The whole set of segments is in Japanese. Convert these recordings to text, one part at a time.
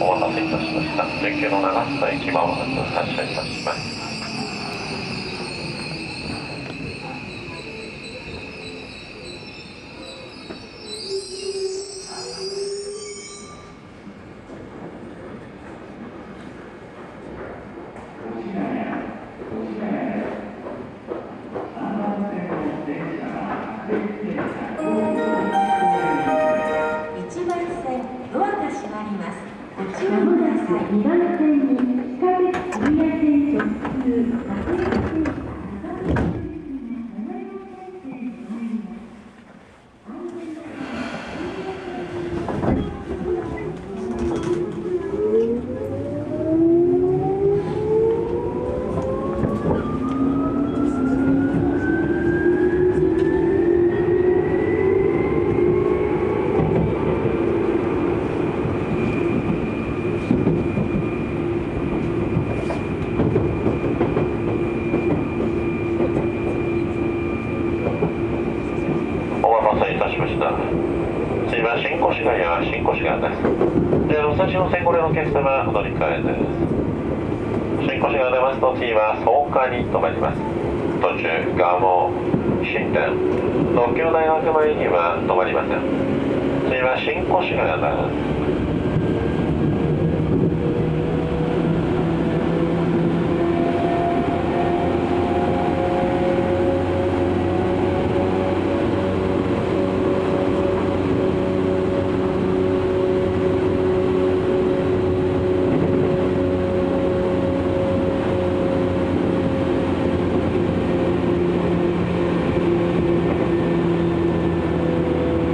お待たせいたしました。電球の長須駅まもなく発車いたします。せいました次は新越谷や新越谷です。で武蔵野線これのお客様お乗り換えです。新越谷が出ますと次は草加に止まります。途中蒲生新店。東京大学前には止まりません。次は新越谷です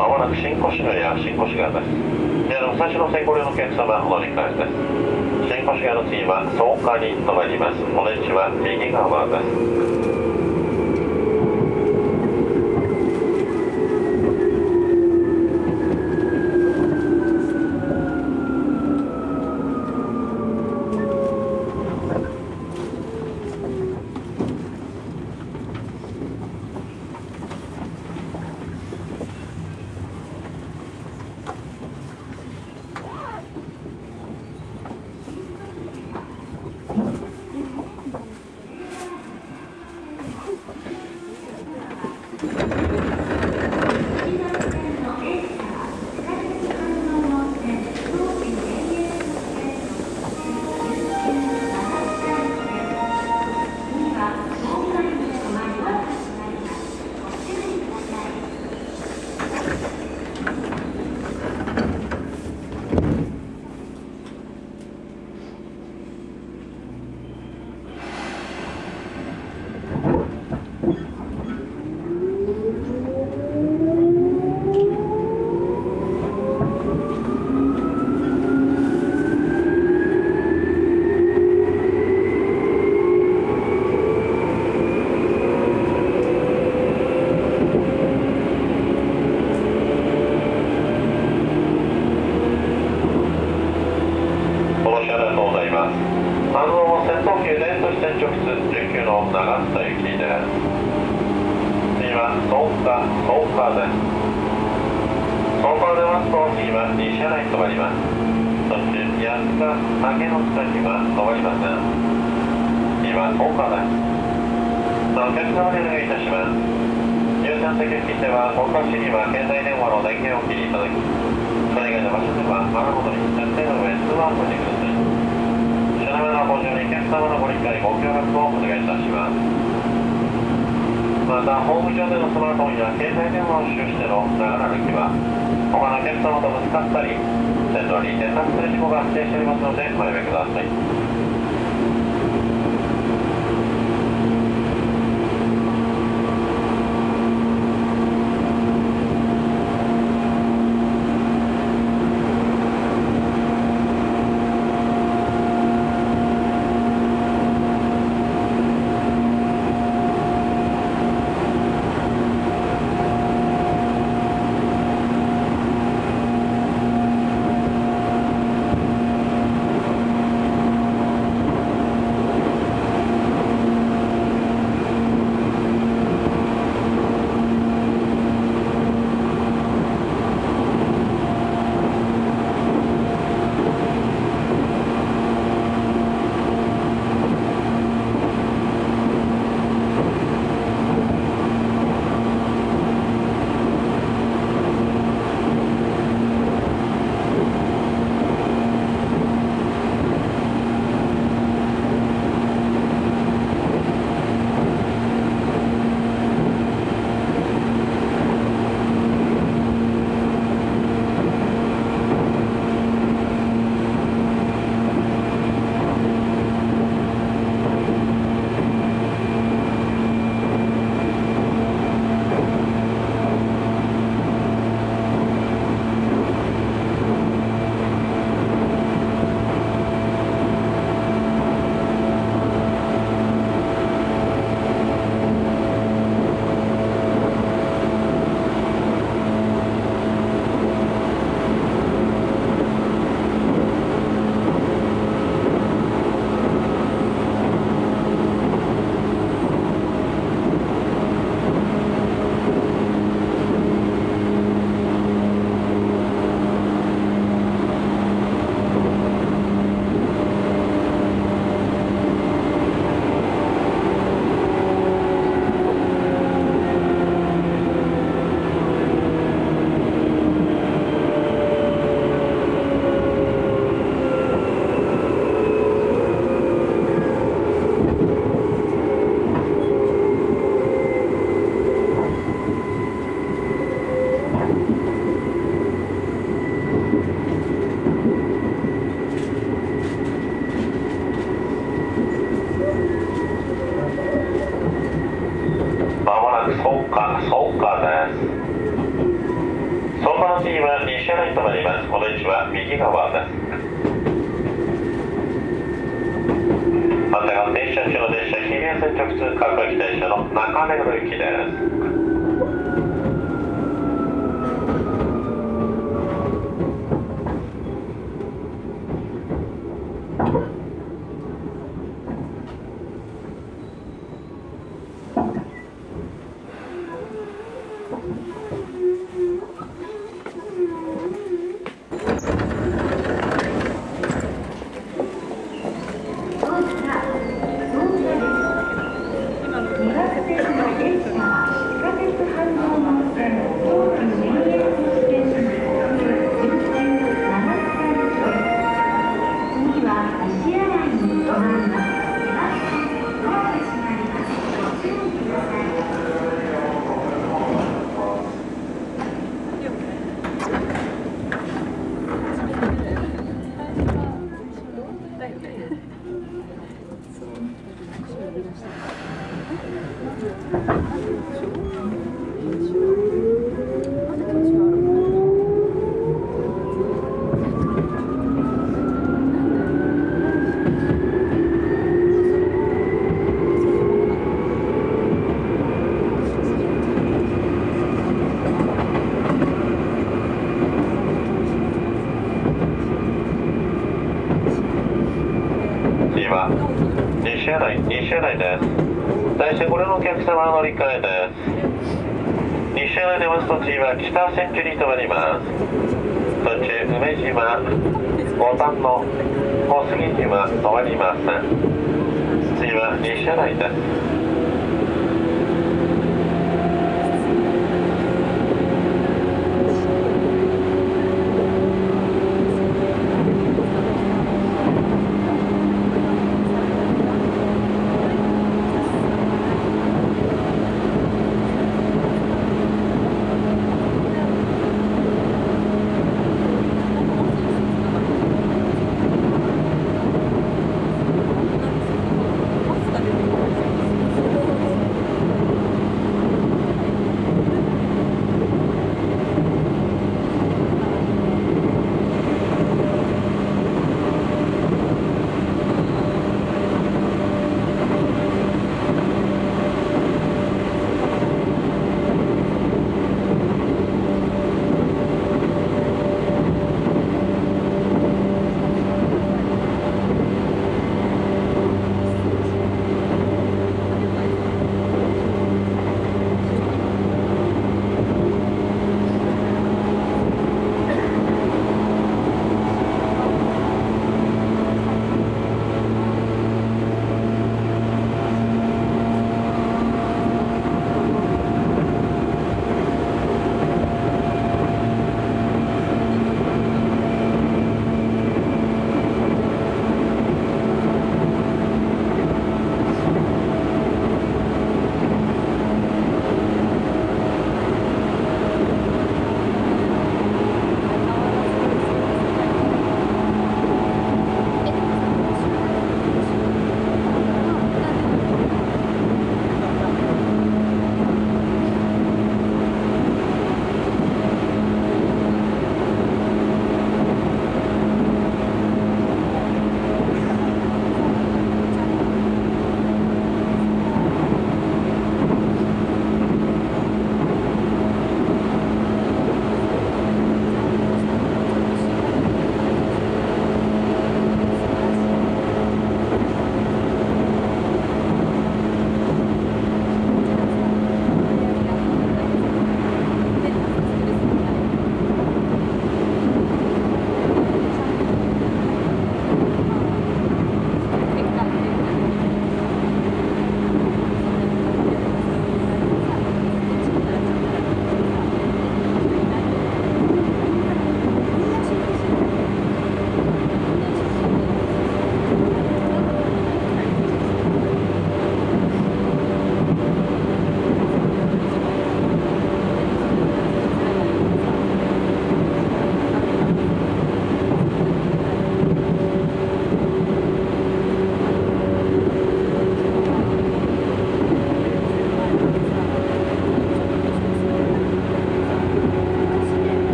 まもなく新越谷や新越谷です。で武蔵野線ご利用のお客様お乗り換えです。新越谷の次は草加に停まります。お出口は右側です。お申し訳ありがとうございます。あの、戦闘機連都市線直通19の長須行きです。次は草加、草加です。草加を出ますと次は西新井に停まります。そして安田、竹の塚には停まりません。次は草加です。お客様にお願いいたします。優先席付近では、国家市には携帯電話の電源を切りいただき、それ以外の場所では、まだ戻り、設定の上、通話をしてください。お客様のご理解、ご協力をお願いいたします。また、ホーム上でのスマートフォンや携帯電話を使用してのながら歩きは、他のお客様とぶつかったり、線路に転落する事故が発生しておりますので、おやめください。か、そうかです。そのまま次は西新井となります。この位置は右側です。また電車中の列車、日比谷線直通各駅停車の中目黒行きです。西新井西新井です。対してこれのお客様の乗り換えです。西車内出ます途中は北千住に停まります。途中梅島五反の小杉島止まります次は西車内です「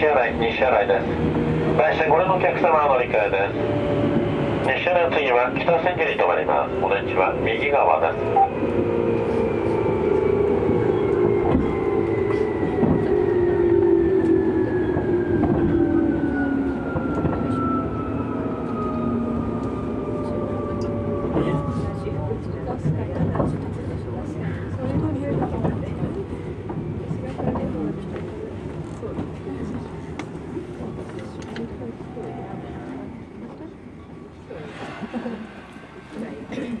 もなく西新井西新井です来車ご覧のお客様は乗り換えです西新井の次は北千住に停まりますお出口は右側です哎。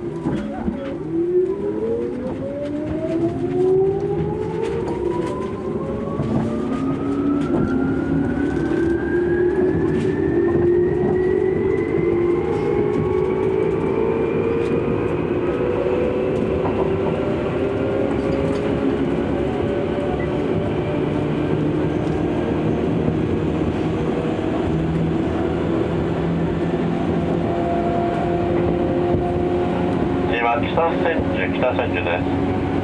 北千住北千住です。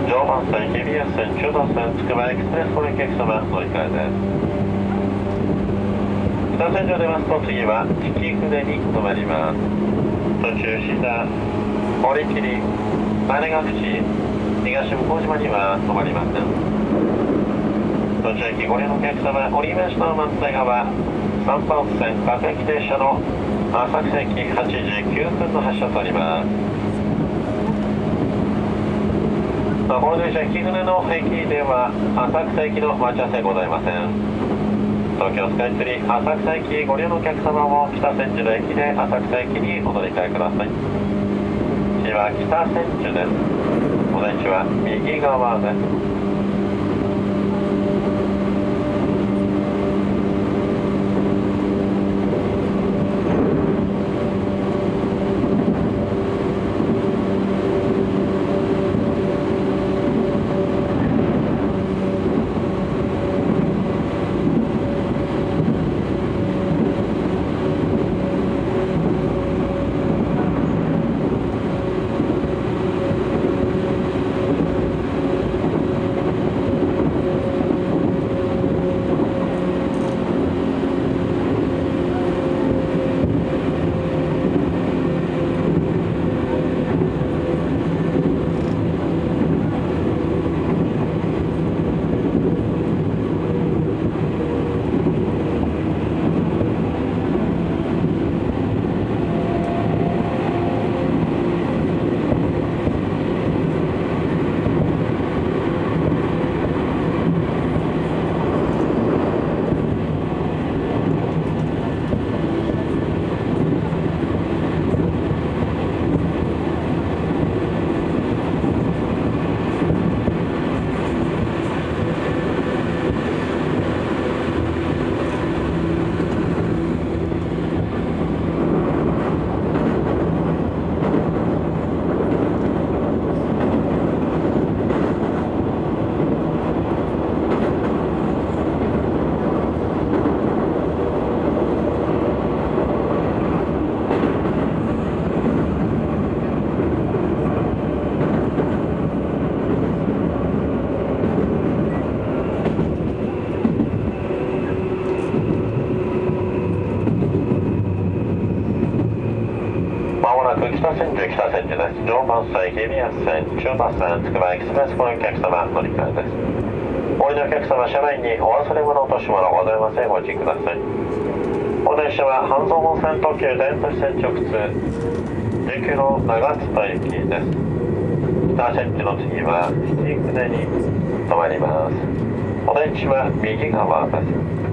常磐線日比谷線中央線つくばエクスプレスお客様乗り換えです北千住出ます。と次は引船に停まります途中下堀切姉ヶ淵東向島には止まりません途中駅ご利用のお客様折りました。反対側3番線各駅停車の浅草駅8時9分の発車となります。さあこの電車、引船の駅では浅草駅の待ち合わせございません。東京スカイツリー浅草駅ご利用のお客様も北千住の駅で浅草駅にお乗り換えください。次は北千住です。お出口は右側です。です。常磐線、日比谷線、中央線、つくばエクスプレスこのお客様乗り換えです。お降りのお客様、車内にお忘れ物落とし物ございません。ご注意ください。お電車は半蔵門線特急電都市線直通、19の長津田行きです。北千住の次は引船に停まります。お電池は右側です。